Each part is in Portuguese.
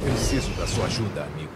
Preciso da sua ajuda, amigo.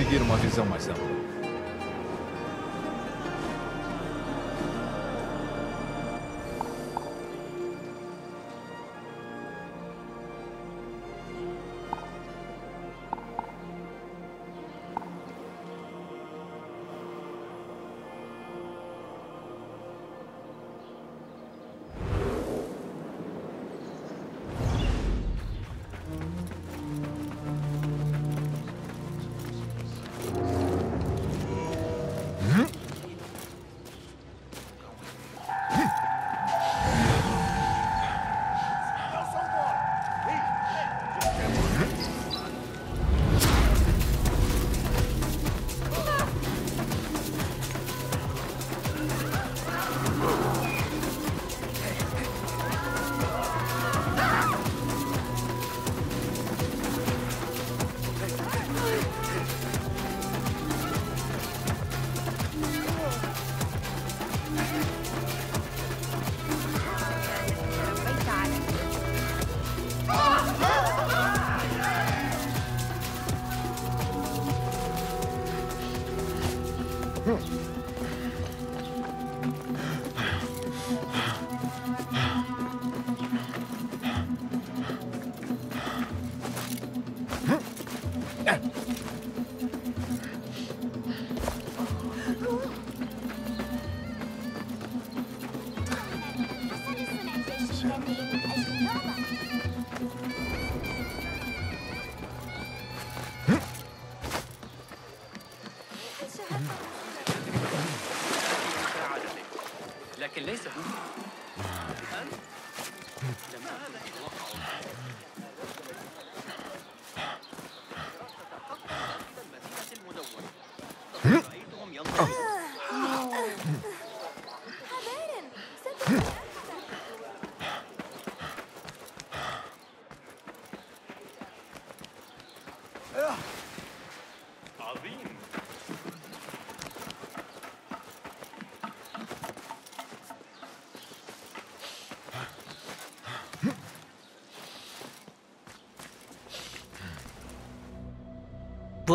Conseguir uma Listen.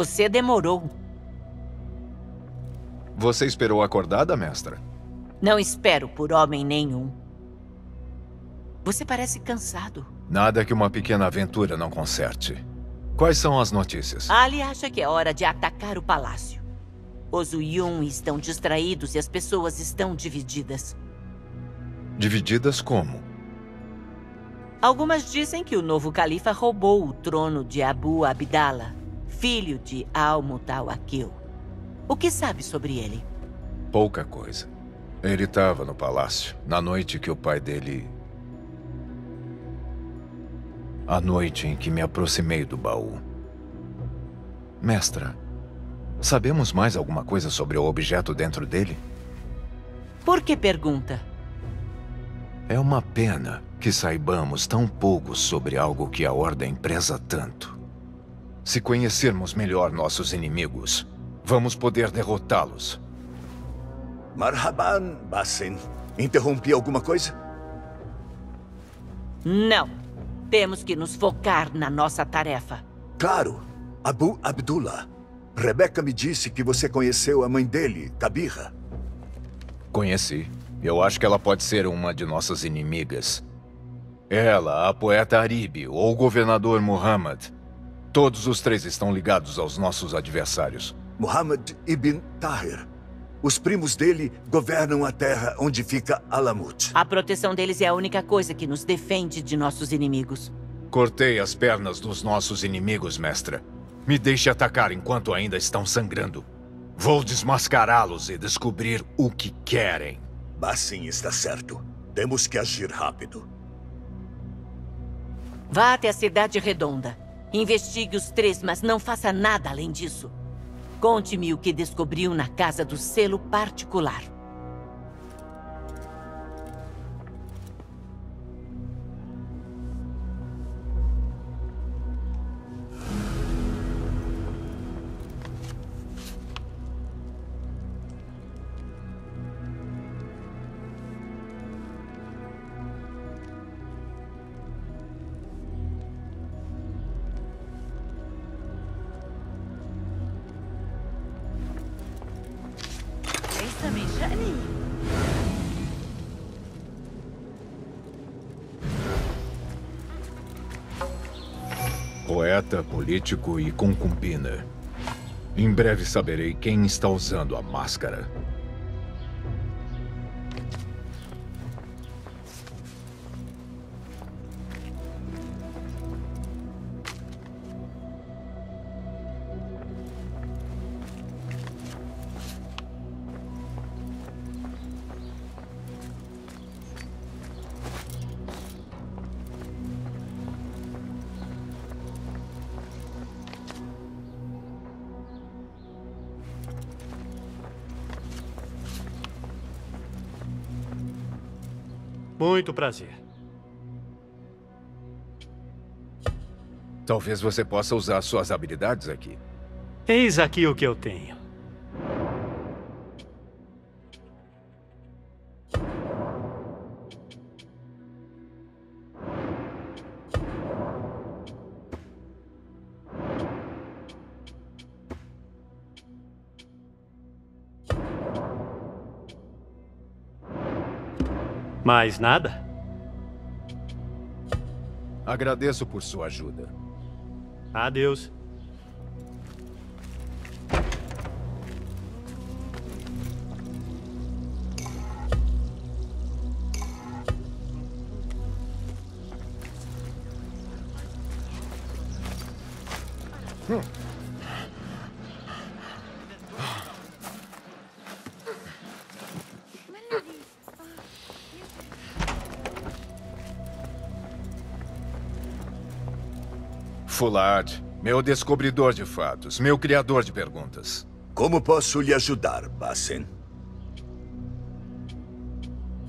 Você demorou. Você esperou acordada, mestra? Não espero por homem nenhum. Você parece cansado. Nada que uma pequena aventura não conserte. Quais são as notícias? Ali acha que é hora de atacar o palácio. Os Uyun estão distraídos e as pessoas estão divididas. Divididas como? Algumas dizem que o novo califa roubou o trono de Abu Abdallah, filho de Al-Mutawakil. O que sabe sobre ele? Pouca coisa. Ele estava no palácio, na noite que o pai dele. A noite em que me aproximei do baú. Mestra, sabemos mais alguma coisa sobre o objeto dentro dele? Por que pergunta? É uma pena que saibamos tão pouco sobre algo que a Ordem preza tanto. Se conhecermos melhor nossos inimigos, vamos poder derrotá-los. Marhaban, Basin. Interrompi alguma coisa? Não. Temos que nos focar na nossa tarefa. Claro. Abu Abdullah. Rebecca me disse que você conheceu a mãe dele, Kabira. Conheci. Eu acho que ela pode ser uma de nossas inimigas. Ela, a poeta Aribe ou o governador Muhammad. Todos os três estão ligados aos nossos adversários. Muhammad ibn Tahir. Os primos dele governam a terra onde fica Alamut. A proteção deles é a única coisa que nos defende de nossos inimigos. Cortei as pernas dos nossos inimigos, mestra. Me deixe atacar enquanto ainda estão sangrando. Vou desmascará-los e descobrir o que querem. Basin está certo. Temos que agir rápido. Vá até a Cidade Redonda. Investigue os três, mas não faça nada além disso. Conte-me o que descobriu na casa do selo particular. Político e concubina. Em breve saberei quem está usando a máscara. Muito prazer. Talvez você possa usar suas habilidades aqui. Eis aqui o que eu tenho. Mais nada? Agradeço por sua ajuda. Adeus. Fulad, meu descobridor de fatos, meu criador de perguntas. Como posso lhe ajudar, Bassen?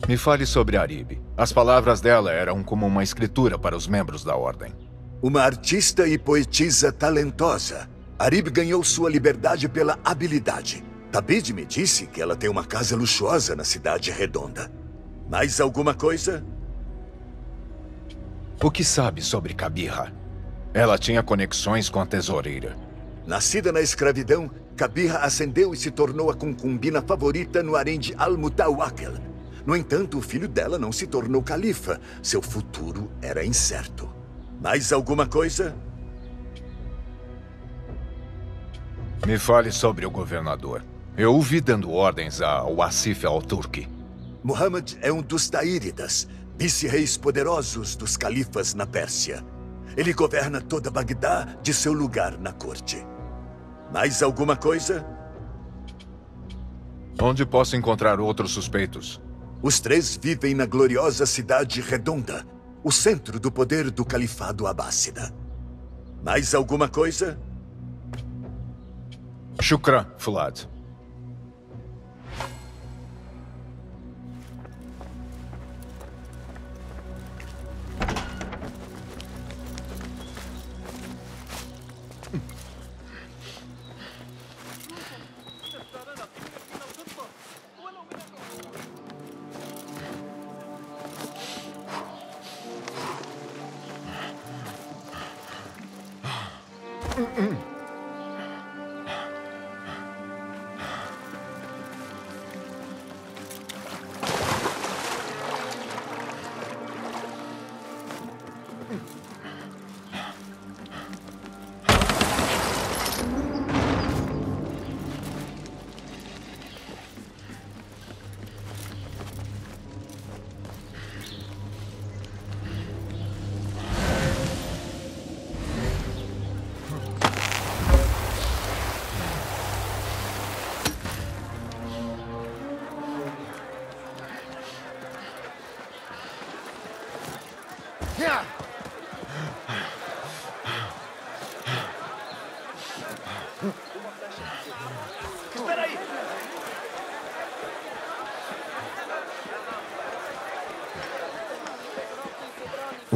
Me fale sobre Arib. As palavras dela eram como uma escritura para os membros da Ordem. Uma artista e poetisa talentosa. Arib ganhou sua liberdade pela habilidade. Tabid me disse que ela tem uma casa luxuosa na cidade redonda. Mais alguma coisa? O que sabe sobre Kabirra? Ela tinha conexões com a tesoureira. Nascida na escravidão, Kabirra ascendeu e se tornou a concubina favorita no harém de Al-Mutawakel. No entanto, o filho dela não se tornou califa. Seu futuro era incerto. Mais alguma coisa? Me fale sobre o governador. Eu o vi dando ordens a Wasif al-Turki. Muhammad é um dos Taíridas, vice-reis poderosos dos califas na Pérsia. Ele governa toda Bagdá de seu lugar na corte. Mais alguma coisa? Onde posso encontrar outros suspeitos? Os três vivem na gloriosa cidade redonda, o centro do poder do califado abássida. Mais alguma coisa? Shukran, Fulad.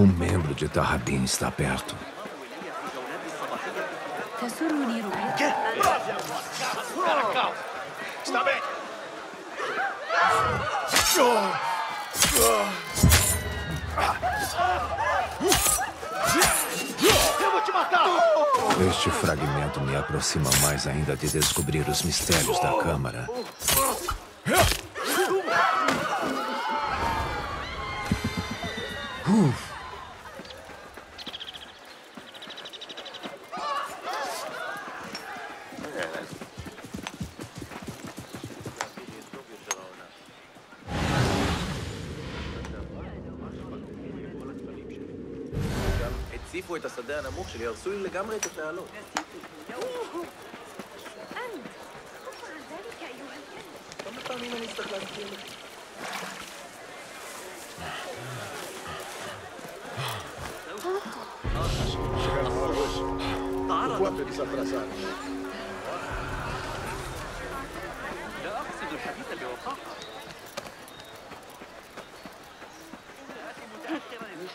Um membro de Tarrabin está perto. Quê? Está bem. Eu vou te matar! Este fragmento me aproxima mais ainda de descobrir os mistérios da Câmara. Uf. הנמוך שלי, הרסו לי לגמרי את התעלות.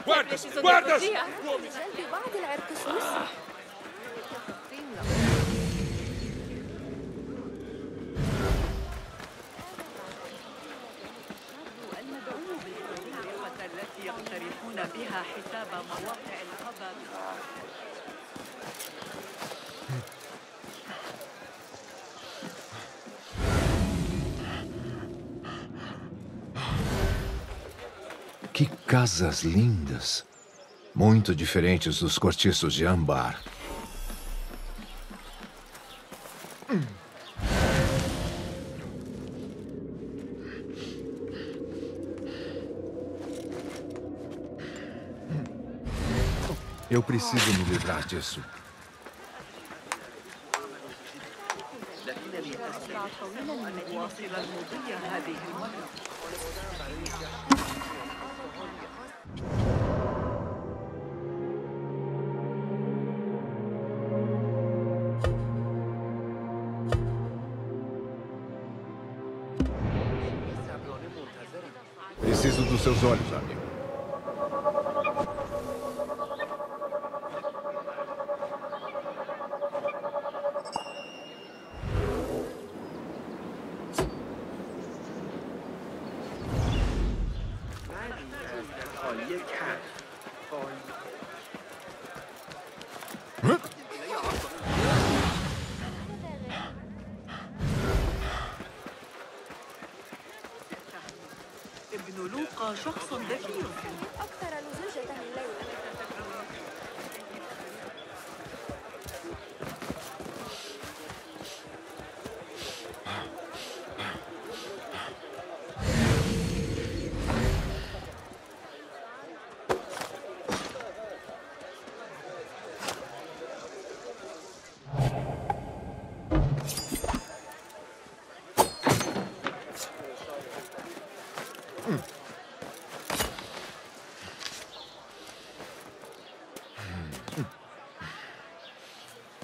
Guardas! Guardas! التي يقترحون بها حساب مواقع الخبر Que casas lindas! Muito diferentes dos cortiços de Ambar. Eu preciso me livrar disso.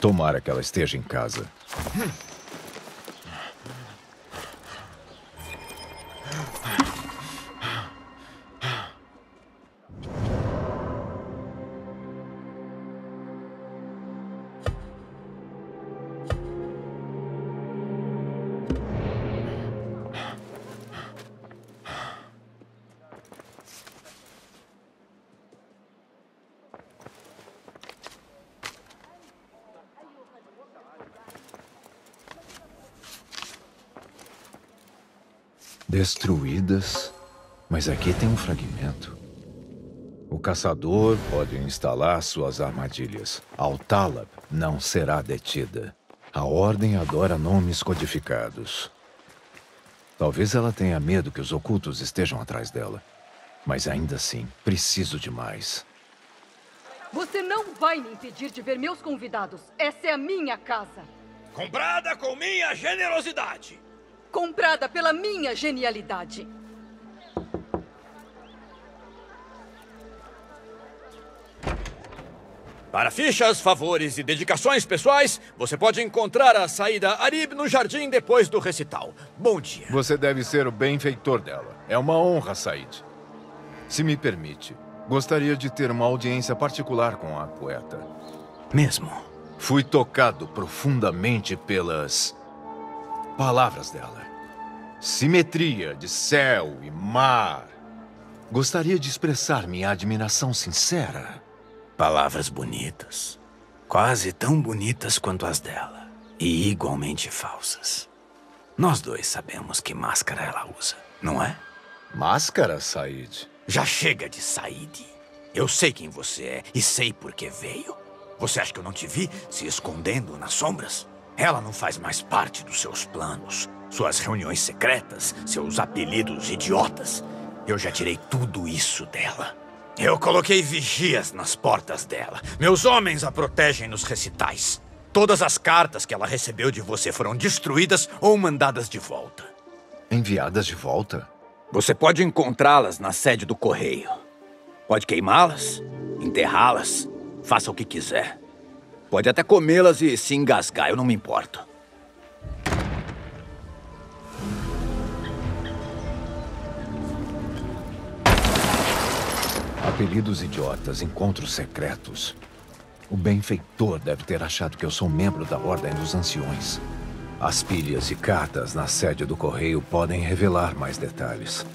Tomara que ela esteja em casa. Destruídas, mas aqui tem um fragmento. O caçador pode instalar suas armadilhas. Al-Talab não será detida. A Ordem adora nomes codificados. Talvez ela tenha medo que os ocultos estejam atrás dela. Mas ainda assim, preciso de mais. Você não vai me impedir de ver meus convidados. Essa é a minha casa. Comprada com minha generosidade. Comprada pela minha genialidade. Para fichas, favores e dedicações pessoais, você pode encontrar a saída Arib no jardim depois do recital. Bom dia. Você deve ser o benfeitor dela. É uma honra, Said. Se me permite, gostaria de ter uma audiência particular com a poeta. Mesmo. Fui tocado profundamente pelas palavras dela. Simetria de céu e mar. Gostaria de expressar minha admiração sincera. Palavras bonitas. Quase tão bonitas quanto as dela. E igualmente falsas. Nós dois sabemos que máscara ela usa, não é? Máscara, Said? Já chega de Said. Eu sei quem você é e sei por que veio. Você acha que eu não te vi se escondendo nas sombras? Ela não faz mais parte dos seus planos, suas reuniões secretas, seus apelidos idiotas. Eu já tirei tudo isso dela. Eu coloquei vigias nas portas dela. Meus homens a protegem nos recitais. Todas as cartas que ela recebeu de você foram destruídas ou mandadas de volta. Enviadas de volta? Você pode encontrá-las na sede do correio. Pode queimá-las, enterrá-las, faça o que quiser. Pode até comê-las e se engasgar, eu não me importo. Apelidos idiotas, encontros secretos. O benfeitor deve ter achado que eu sou membro da Ordem dos Anciões. As pilhas e cartas na sede do correio podem revelar mais detalhes.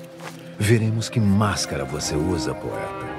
Veremos que máscara você usa, poeta.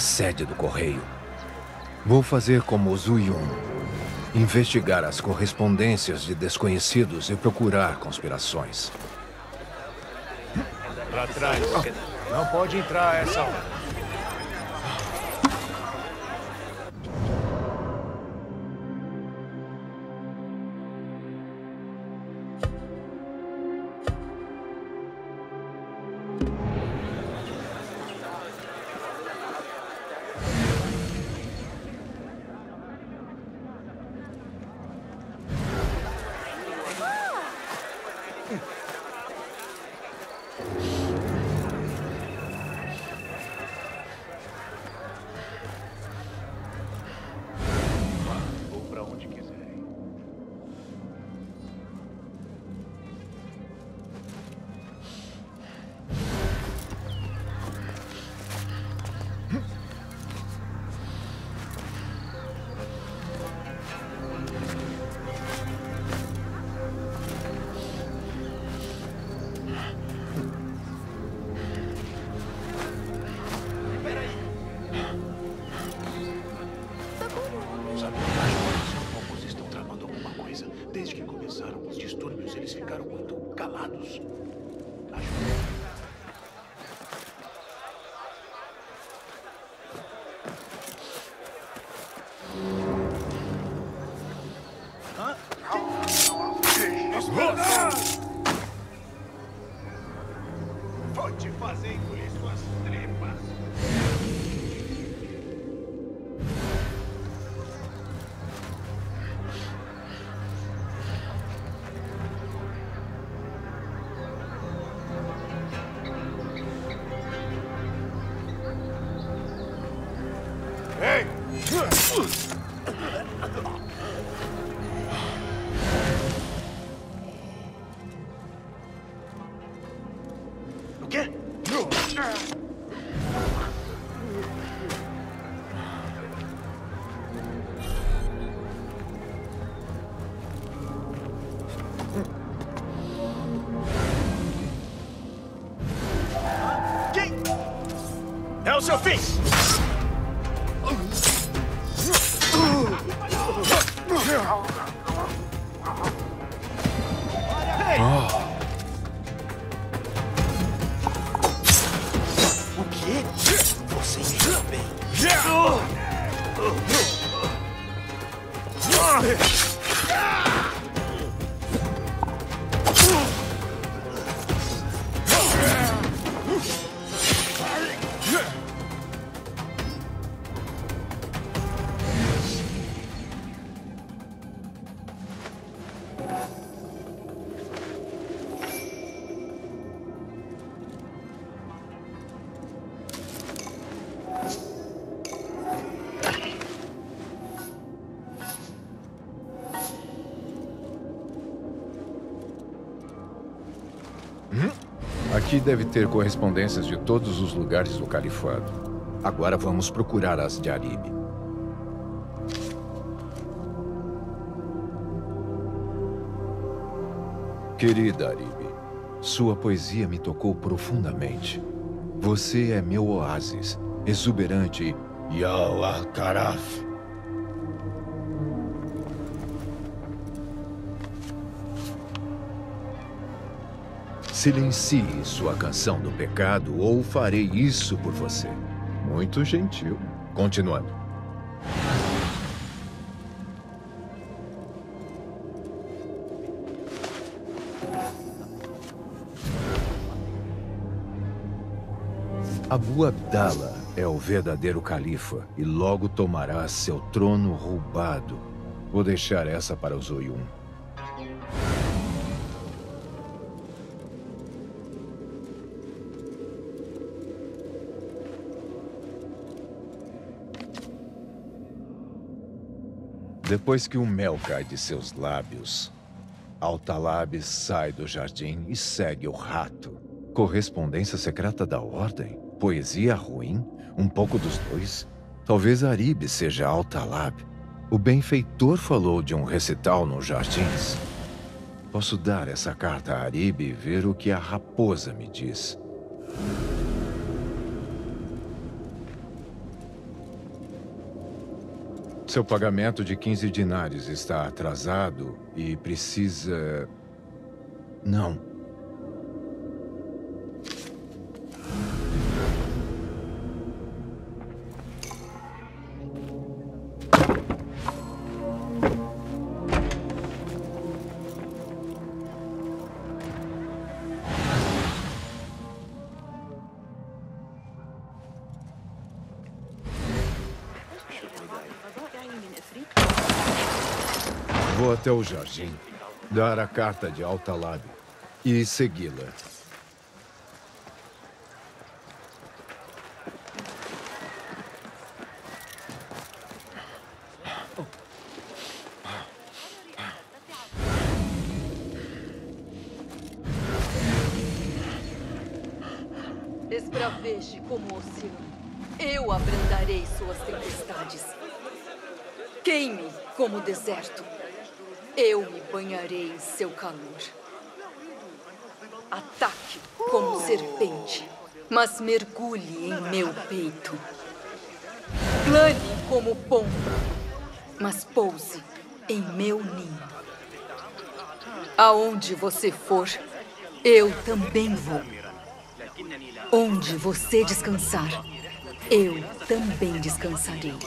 Sede do correio. Vou fazer como Zuyun. Investigar as correspondências de desconhecidos e procurar conspirações. Pra trás. Não pode entrar essa hora. Vou É o Aqui deve ter correspondências de todos os lugares do califado. Agora vamos procurar as de Arib. Querida Arib, sua poesia me tocou profundamente. Você é meu oásis, exuberante Yao al-Karaf. Silencie sua canção do pecado ou farei isso por você. Muito gentil. Continuando. Abu Abdallah é o verdadeiro califa e logo tomará seu trono roubado. Vou deixar essa para o Zoyun. Depois que o mel cai de seus lábios, Altalab sai do jardim e segue o rato. Correspondência secreta da Ordem? Poesia ruim? Um pouco dos dois? Talvez Arib seja Altalab. O benfeitor falou de um recital nos jardins. Posso dar essa carta a Arib e ver o que a raposa me diz. Seu pagamento de 15 dinares está atrasado e precisa... Não. Vou até o jardim, dar a carta de Altalab e segui-la. Como o deserto. Eu me banharei em seu calor. Ataque como serpente, mas mergulhe em meu peito. Plane como pomba, mas pouse em meu ninho. Aonde você for, eu também vou. Onde você descansar, eu também descansarei.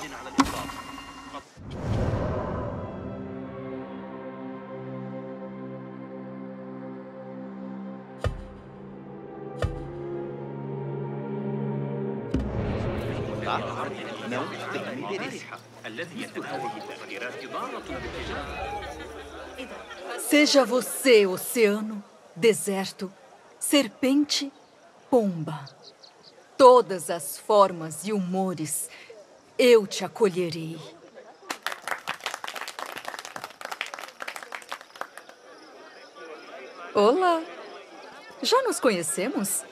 Seja você oceano, deserto, serpente, pomba. Todas as formas e humores, eu te acolherei. Olá. Já nos conhecemos?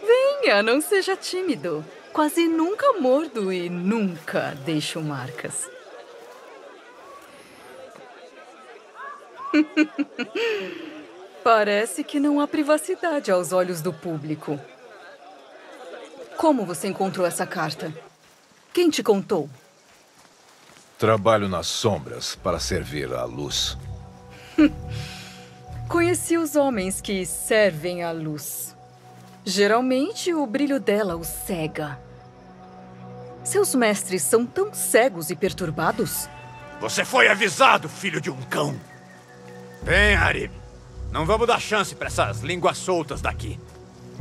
Venha, não seja tímido. Quase nunca mordo e nunca deixo marcas. Parece que não há privacidade aos olhos do público. Como você encontrou essa carta? Quem te contou? Trabalho nas sombras para servir à luz. Conheci os homens que servem à luz. Geralmente o brilho dela os cega. Seus mestres são tão cegos e perturbados? Você foi avisado, filho de um cão. Bem, Arib. Não vamos dar chance para essas línguas soltas daqui.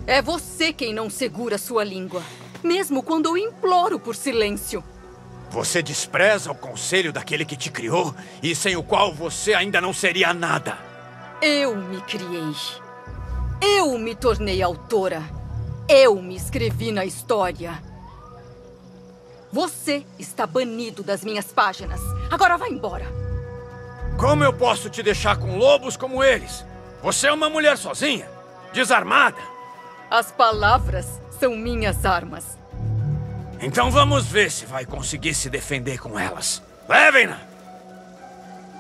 É você quem não segura sua língua. Mesmo quando eu imploro por silêncio. Você despreza o conselho daquele que te criou e sem o qual você ainda não seria nada. Eu me criei. Eu me tornei autora. Eu me escrevi na história. Você está banido das minhas páginas. Agora vá embora. Como eu posso te deixar com lobos como eles? Você é uma mulher sozinha, desarmada. As palavras são minhas armas. Então vamos ver se vai conseguir se defender com elas. Levem-na!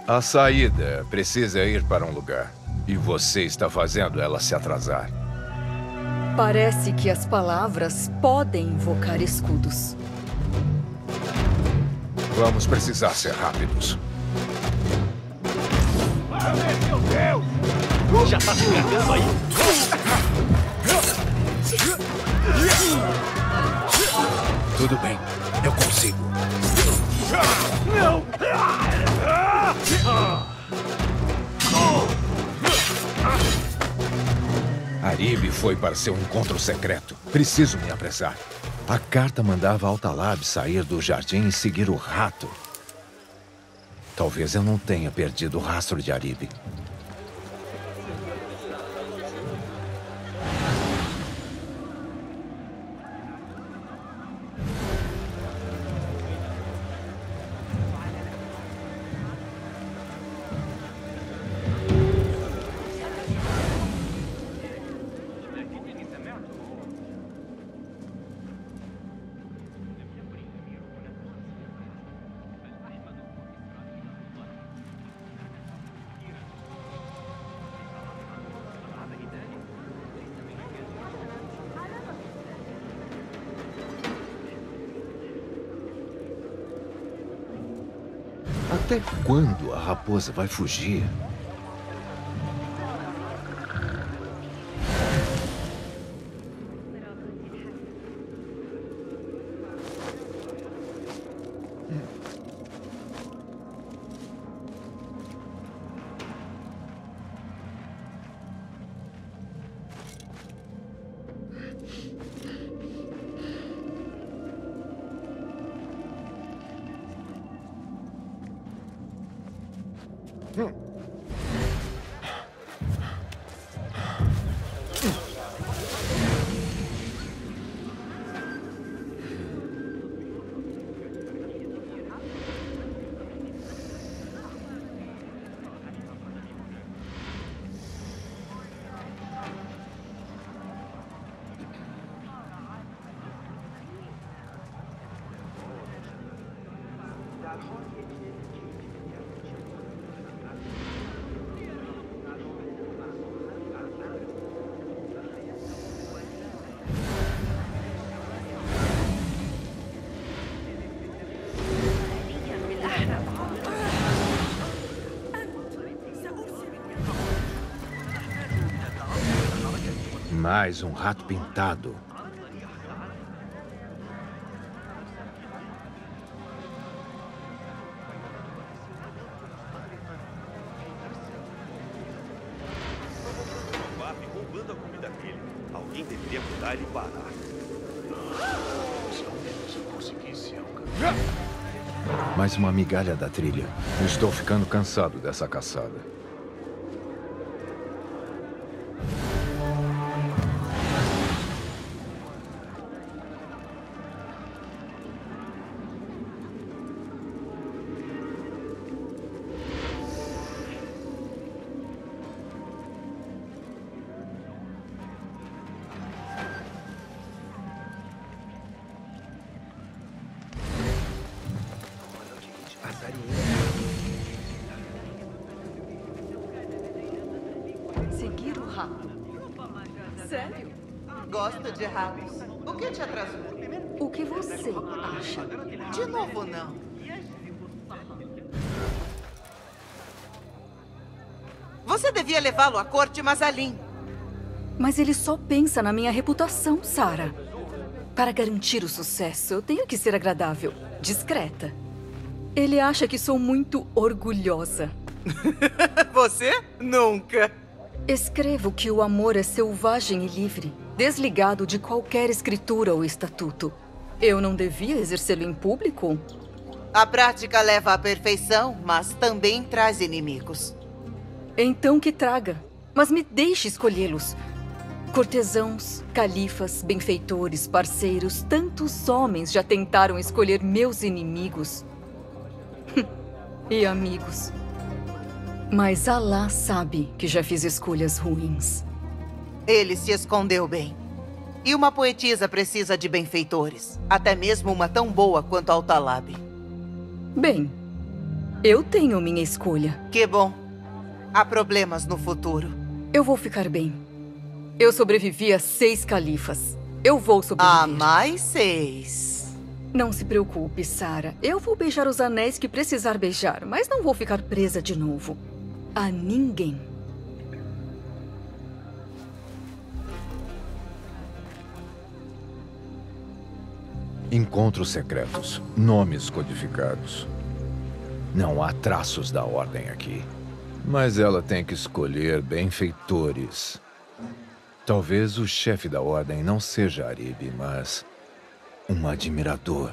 A saída precisa ir para um lugar. E você está fazendo ela se atrasar. Parece que as palavras podem invocar escudos. Vamos precisar ser rápidos. Meu Deus! Já tá se perdendo aí? Tudo bem, eu consigo. Não! Aribe foi para seu encontro secreto. Preciso me apressar. A carta mandava Altalab sair do jardim e seguir o rato. Talvez eu não tenha perdido o rastro de Aribe. Até quando a raposa vai fugir? Mais um rato pintado. Alguém deveria algo. Mais uma migalha da trilha. Estou ficando cansado dessa caçada. De. O que te atrasou? O que você acha? De novo, não. Você devia levá-lo à corte Mazalim. Mas ele só pensa na minha reputação, Sarah. Para garantir o sucesso, eu tenho que ser agradável, discreta. Ele acha que sou muito orgulhosa. Você? Nunca. Escrevo que o amor é selvagem e livre, desligado de qualquer escritura ou estatuto. Eu não devia exercê-lo em público? A prática leva à perfeição, mas também traz inimigos. Então que traga. Mas me deixe escolhê-los. Cortesãos, califas, benfeitores, parceiros, tantos homens já tentaram escolher meus inimigos. e amigos. Mas Alá sabe que já fiz escolhas ruins. Ele se escondeu bem. E uma poetisa precisa de benfeitores. Até mesmo uma tão boa quanto Altalab. Bem, eu tenho minha escolha. Que bom. Há problemas no futuro. Eu vou ficar bem. Eu sobrevivi a seis califas. Eu vou sobreviver. A mais seis. Não se preocupe, Sara. Eu vou beijar os anéis que precisar beijar, mas não vou ficar presa de novo. A ninguém. Encontros secretos, nomes codificados. Não há traços da ordem aqui. Mas ela tem que escolher benfeitores. Talvez o chefe da ordem não seja Aribe, mas um admirador.